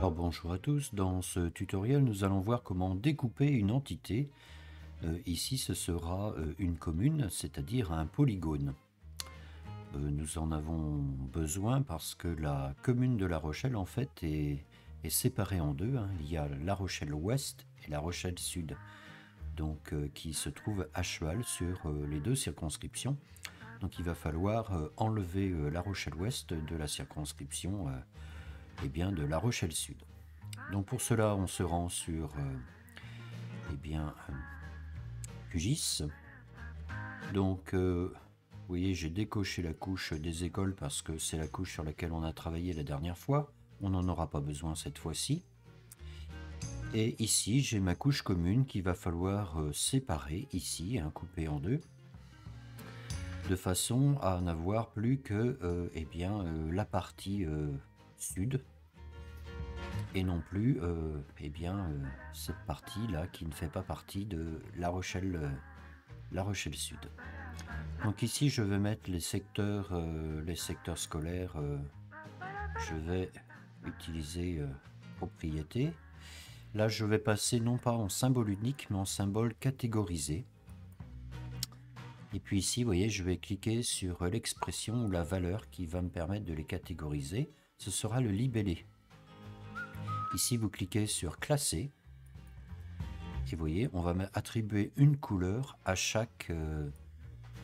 Alors bonjour à tous, dans ce tutoriel nous allons voir comment découper une entité. Euh, ici ce sera euh, une commune, c'est-à-dire un polygone. Euh, nous en avons besoin parce que la commune de La Rochelle en fait est, séparée en deux. Hein. Il y a La Rochelle Ouest et La Rochelle Sud, donc qui se trouvent à cheval sur les deux circonscriptions. Donc il va falloir enlever La Rochelle Ouest de la circonscription eh bien, de La Rochelle Sud. Donc pour cela, on se rend sur euh, eh bien, QGIS. Donc, euh, vous voyez, j'ai décoché la couche des écoles parce que c'est la couche sur laquelle on a travaillé la dernière fois. On n'en aura pas besoin cette fois-ci. Et ici, j'ai ma couche commune qu'il va falloir euh, séparer ici, hein, couper en deux, de façon à n'avoir plus que eh bien, la partie sud et non plus euh, eh bien, euh, cette partie-là qui ne fait pas partie de La Rochelle, euh, La Rochelle Sud. Donc ici, je vais mettre les secteurs, les secteurs scolaires. je vais utiliser propriété. Là, je vais passer non pas en symbole unique, mais en symbole catégorisé. Et puis ici, voyez, je vais cliquer sur l'expression ou la valeur qui va me permettre de les catégoriser. Ce sera le libellé. Ici, vous cliquez sur classer. Et vous voyez, on va attribuer une couleur à chaque, euh,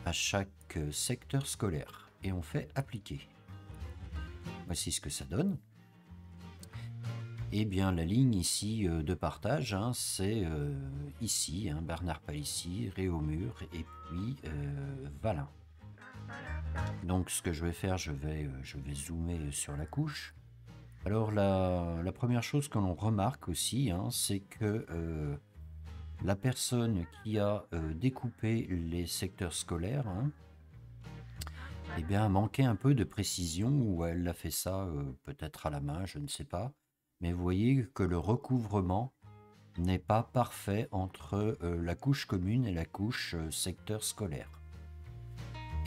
euh, secteur scolaire. Et on fait appliquer. Voici ce que ça donne. Et eh bien, la ligne ici euh, de partage, hein, c'est ici, hein, Bernard Palissy, Réaumur et puis Valin. Donc, ce que je vais faire, je vais, vais zoomer sur la couche. Alors la, première chose que l'on remarque aussi, hein, c'est que euh, la personne qui a euh, découpé les secteurs scolaires, hein, eh a manqué un peu de précision, ou elle a fait ça euh, peut-être à la main, je ne sais pas. Mais vous voyez que le recouvrement n'est pas parfait entre la couche commune et la couche secteur scolaire.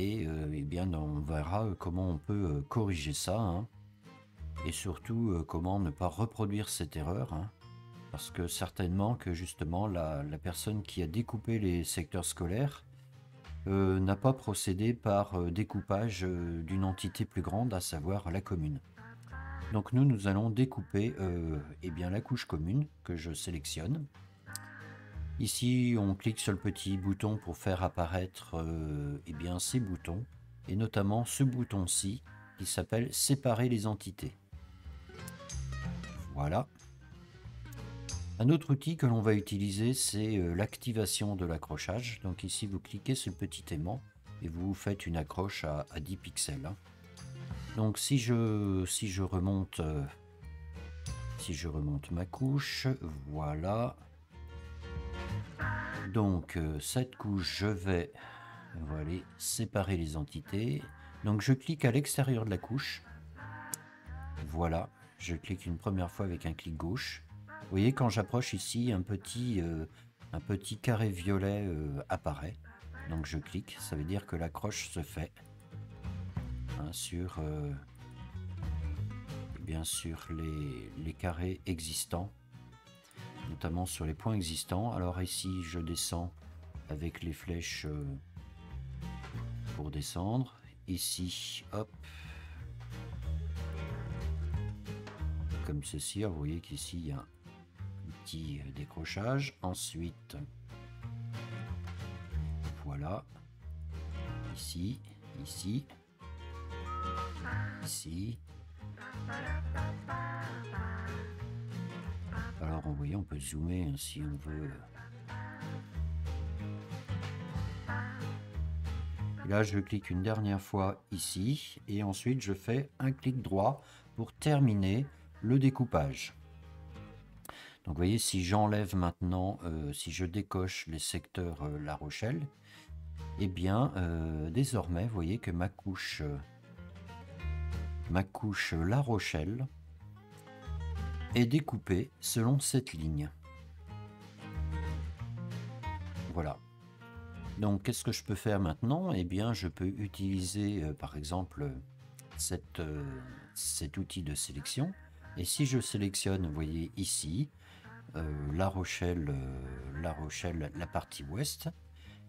Et eh bien, on verra comment on peut corriger ça. Hein et surtout euh, comment ne pas reproduire cette erreur. Hein. parce que certainement que justement la, personne qui a découpé les secteurs scolaires euh, n'a pas procédé par euh, découpage d'une entité plus grande, à savoir la commune. Donc nous, nous allons découper eh bien, la couche commune que je sélectionne. Ici, on clique sur le petit bouton pour faire apparaître eh bien, ces boutons, et notamment ce bouton-ci qui s'appelle Séparer les entités. Voilà. Un autre outil que l'on va utiliser, c'est euh, l'activation de l'accrochage. Donc ici, vous cliquez sur le petit aimant et vous faites une accroche à, 10 pixels. Hein. Donc si je, si je remonte... Euh, si je remonte ma couche, voilà. Donc euh, cette couche, je vais séparer les entités. Donc je clique à l'extérieur de la couche. Voilà, je clique une première fois avec un clic gauche. Vous voyez, quand j'approche ici, un petit, euh, carré violet euh, apparaît. Donc je clique, ça veut dire que l'accroche se fait hein, sur, bien sûr, les carrés existants, notamment sur les points existants. Alors ici, je descends avec les flèches pour descendre? Ici, hop, comme ceci. Vous voyez qu'ici, il y a un petit décrochage. Ensuite, voilà. Ici, ici, ici. Alors, voyez, on peut zoomer hein, si on veut. là, je clique une dernière fois ici et ensuite je fais un clic droit pour terminer le découpage. Donc vous voyez, si j'enlève maintenant, euh, si je décoche les secteurs euh, La Rochelle, eh bien, euh, désormais, vous voyez que ma couche, ma couche La Rochelle est découpée selon cette ligne. Voilà. Donc, qu'est-ce que je peux faire maintenant? Eh bien, je peux utiliser, par exemple, cette, cet outil de sélection Et si je sélectionne, vous voyez ici, euh, La Rochelle, euh, La Rochelle, la partie ouest,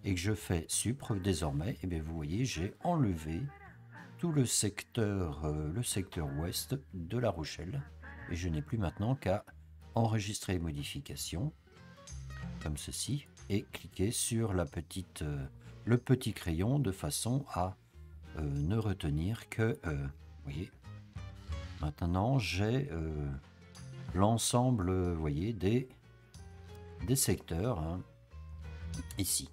et que je fais supre désormais, et eh bien vous voyez, j'ai enlevé tout le secteur, euh, le secteur ouest de La Rochelle, je n'ai plus maintenant qu'à enregistrer les modifications, comme ceci, et cliquer sur la petite, le petit crayon de façon à ne retenir que, vous voyez, maintenant j'ai l'ensemble, vous voyez, des, des secteurs hein, ici.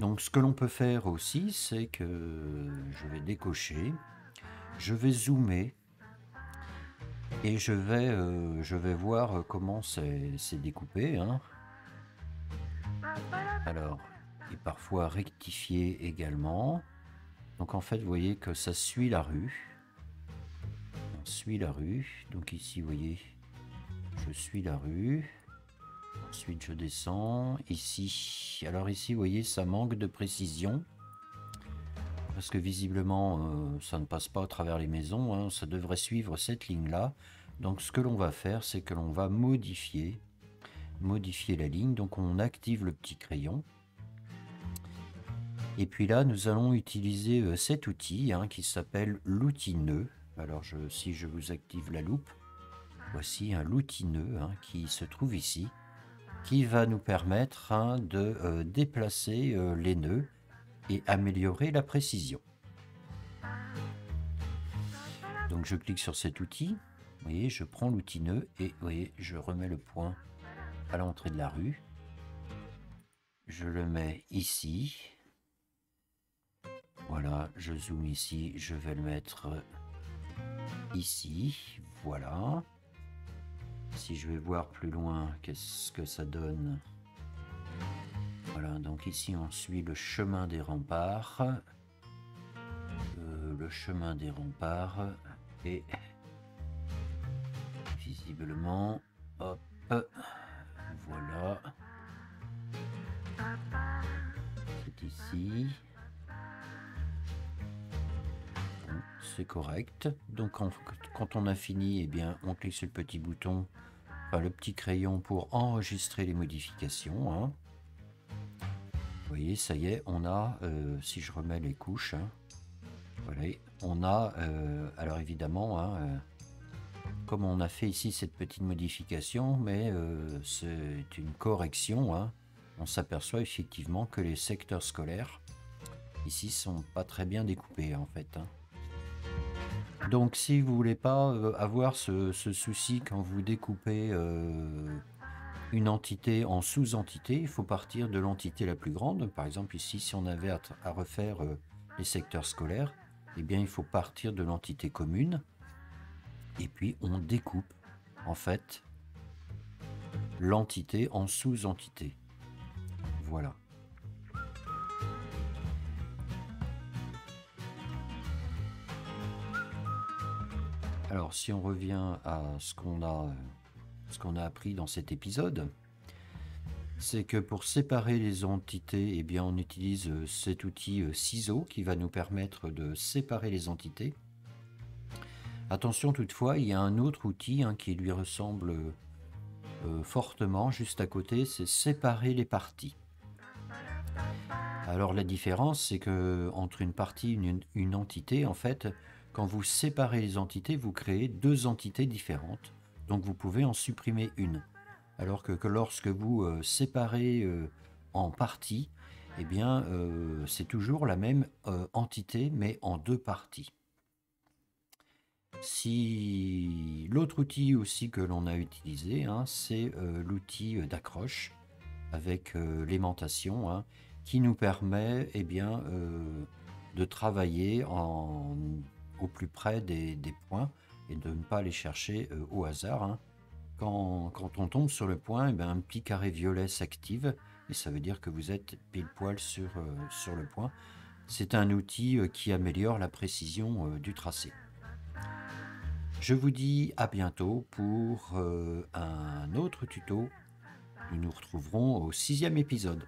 Donc ce que l'on peut faire aussi, c'est que je vais décocher, je vais zoomer et je vais, euh, voir comment c'est découpé. Hein. Alors, et parfois rectifier également. Donc en fait, vous voyez que ça suit la rue suis la rue. Donc ici, vous voyez, je suis la rue. Ensuite, je descends. Ici, alors ici, vous voyez, ça manque de précision. Parce que visiblement, euh, ça ne passe pas à travers les maisons. Hein. Ça devrait suivre cette ligne-là. Donc ce que l'on va faire, c'est que l'on va modifier, modifier la ligne. Donc on active le petit crayon. Et puis là, nous allons utiliser euh, cet outil hein, qui s'appelle l'outil nœud. Alors je, si je vous active la loupe, voici un loutineux hein, qui se trouve ici, qui va nous permettre de euh, déplacer les nœuds et améliorer la précision. Donc je clique sur cet outil, vous voyez, je prends l'outil nœud et vous voyez, je remets le point à l'entrée de la rue. Je le mets ici. Voilà, je zoome ici, je vais le mettre ici. Voilà. Si je vais voir plus loin, qu'est-ce que ça donne? Voilà, donc ici on suit le chemin des remparts. Euh, le chemin des remparts. Et visiblement, hop, voilà. C'est ici. correct. Donc quand on a fini, eh bien, on clique sur le petit bouton, enfin, le petit crayon pour enregistrer les modifications. Hein. Vous voyez, ça y est, on a, euh, si je remets les couches, hein, voilà, on a, euh, alors évidemment, hein, euh, comme on a fait ici cette petite modification, mais c'est une correction, on s'aperçoit effectivement que les secteurs scolaires ici sont pas très bien découpés en fait. Donc si vous voulez pas avoir ce, souci quand vous découpez une entité en sous-entité, il faut partir de l'entité la plus grande. Par exemple ici, si on avait à, refaire euh, les secteurs scolaires, eh bien il faut partir de l'entité commune et puis on découpe en fait l'entité en sous-entité. Voilà. Alors si on revient à ce qu'on a, ce qu'on a appris dans cet épisode, c'est que pour séparer les entités, eh bien, on utilise euh, cet outil euh, ciseau qui va nous permettre de séparer les entités. Attention toutefois, il y a un autre outil hein, qui lui ressemble euh, fortement juste à côté, c'est séparer les parties. Alors la différence, c'est que entre une partie et une entité, en fait, quand vous séparez les entités, vous créez deux entités différentes. Donc vous pouvez en supprimer une. Alors que, lorsque vous euh, séparez euh, en parties, eh bien, euh, c'est toujours la même entité, mais en deux parties. Si l'autre outil aussi que l'on a utilisé, hein, c'est l'outil d'accroche avec l'aimantation, hein, qui nous permet eh bien, de travailler au plus près des, points et de ne pas les chercher euh, au hasard. Hein. Quand, on tombe sur le point, eh ben, un petit carré violet s'active et ça veut dire que vous êtes pile poil sur, euh, sur le point. C'est un outil euh, qui améliore la précision du tracé. Je vous dis à bientôt pour un autre tuto. Nous nous retrouverons au sixième épisode.